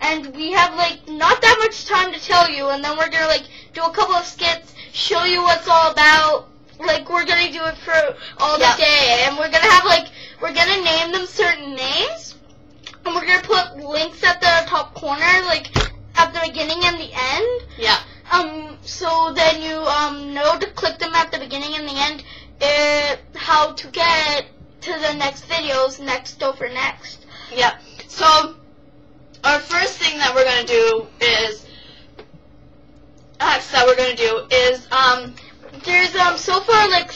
and we have like not that much time to tell you, and then we're gonna like do a couple of skits, show you what's all about. Like we're gonna do it for all Yep. the day, and we're gonna have like we're gonna name them certain names, and we're gonna put links at the top corner, like at the beginning and the end. Yeah. Um, so then you um know to click them at the beginning and the end. Uh, how to get to the next videos, next over next. Yep. So our first thing that we're gonna do is acts that we're gonna do is um There's um so far like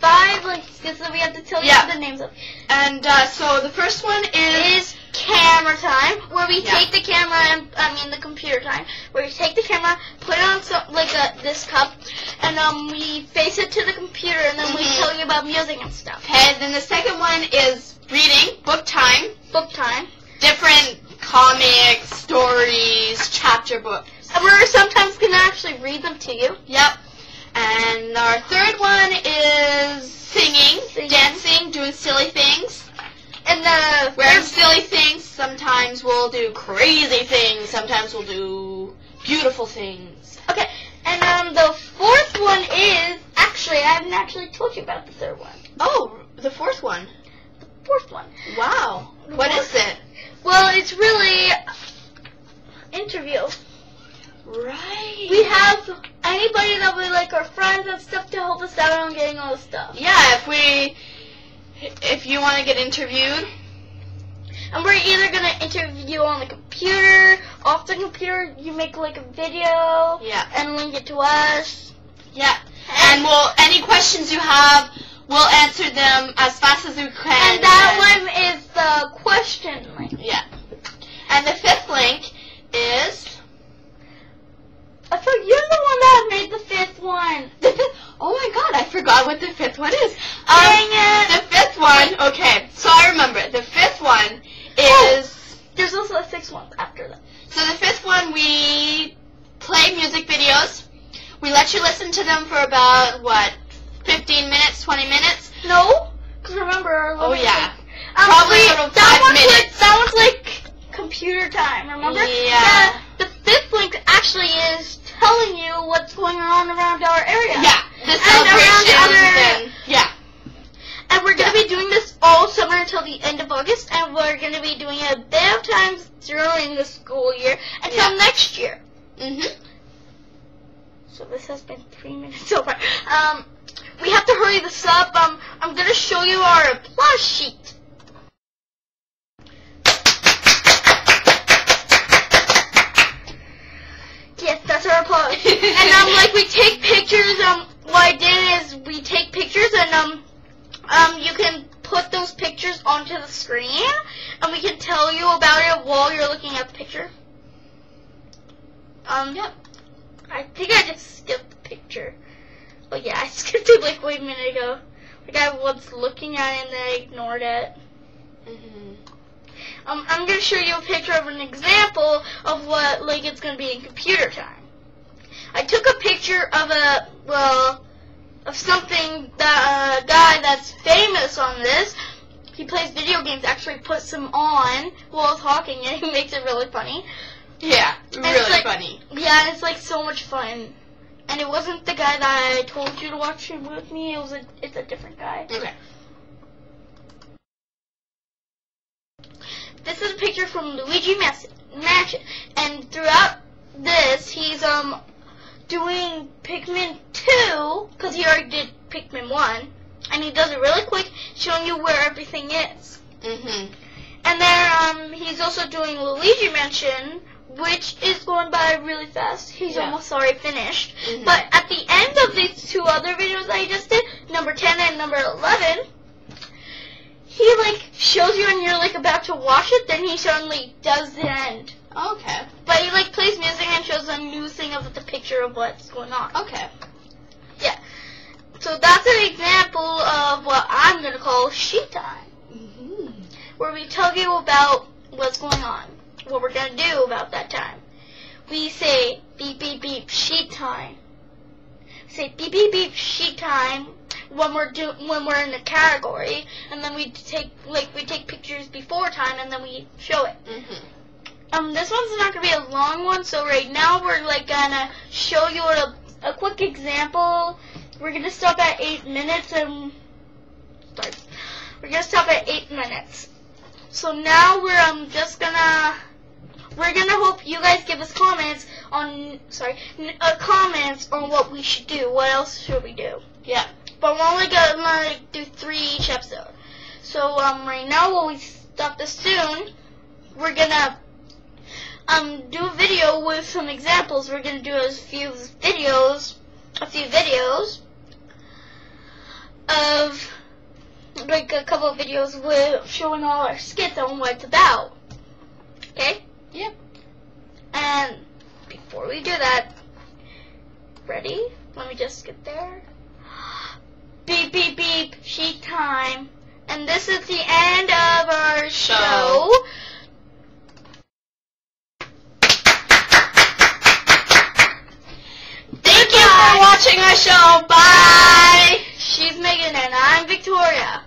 five like skits that we have to tell you the names of. and uh, so the first one is Is camera time where we Yeah. take the camera and I mean the computer time where we take the camera, put it on some like a this cup, and um we face it to the computer and then we Mhm. tell you about music and stuff. okay. Then the second one is reading book time. Book time. Different chapter books. And we're sometimes gonna actually read them to you. Yep. And our third one is singing, Singing. dancing, doing silly things. And the third- silly things. Sometimes we'll do crazy things. Sometimes we'll do beautiful things. Okay, and um, the fourth one is actually I haven't actually told you about the third one. Oh, the fourth one. The fourth one. Wow. What is it? Well, it's really interview. Right. We have anybody that we like, our friends and stuff, to help us out on getting all the stuff. Yeah, if we, if you want to get interviewed, And we're either gonna interview you on the computer, off the computer. You make like a video yeah, and link it to us. yeah. And we'll any questions you have, we'll answer them as fast as we can. And that one is the question link. Yeah. And the fifth link is. I thought you're the one that made the fifth one. oh my god, I forgot what the fifth one is. Dang it. The fifth one, okay, so I remember. The fifth one Oh. is, There's also one after that. so the fifth one we play music videos. We let you listen to them for about, what, 15 minutes, 20 minutes? No, because remember. Oh yeah. Um, Probably wait, around five one's minutes. Like, that one's like computer time. Remember? Yeah. The, the fifth link actually is telling you what's going on around our area. Yeah, the celebrations other- and, yeah. And we're gonna Yeah. be doing this all summer until the end of August, and we're gonna be doing it a bit of times during the school year until Yeah. next year. hmm So this has been three minutes so far. Um, we have to hurry this up. Um, I'm gonna show you our applause sheet. Yes, that's our applause. and um, like we take pictures. Um, what I did is we take pictures, and um, um, you can put those pictures onto the screen, and we can tell you about it while you're looking at the picture. Um, Yep. I think I just skipped the picture. But yeah, I skipped it like wait a minute ago. Like I was looking at it and then I ignored it. hmm Um, I'm gonna show you a picture of an example of what like it's gonna be in computer time. I took a picture of a well of something that a guy that's famous on this. He plays video games. Actually, puts them on while talking, and he makes it really funny. Yeah, it's really like- funny. Yeah, it's like so much fun. And it wasn't the guy that I told you to watch it with me. It was a, it's a different guy. Okay. This is a picture from Luigi Mansion, and throughout this, he's um doing Pikmin 2 because he already did Pikmin 1, and he does it really quick, showing you where everything is. hmm And then um he's also doing Luigi Mansion, which is going by really fast. He's Yeah. almost already finished. Mhm. But at the end of these two other videos I just did, number 10 and number 11, he like shows you and you're like about to watch it, then he suddenly does the end. Okay. But he like plays music and shows a new thing of the picture of what's going on. Okay. Yeah. So that's an example of what I'm gonna call sheet time, hmm where we tell you about what's going on, what we're gonna do about that time. We say beep beep beep sheet time. We say beep beep beep sheet time when we're do when we're in the category, and then we take like we take pictures before time and then we show it. hmm um, this one's not gonna be a long one. So right now we're like gonna show you a, a quick example. We're gonna stop at eight minutes and start. We're gonna stop at eight minutes. So now we're um just gonna we're gonna hope you guys give us comments on sorry n- uh, comments on what we should do. What else should we do? Yeah. But we're only gonna like, do three each episode. So um right now while we stop this soon, we're gonna um do a video with some examples. We're gonna do a few videos, a few videos of like a couple of videos with showing all our skits on what it's about. Okay? Yep. And before we do that, ready? Let me just get there. Beep, beep, beep, sheet time. And this is the end of our Show. Thank you for watching our show. Bye. She's Megan and I'm Victoria.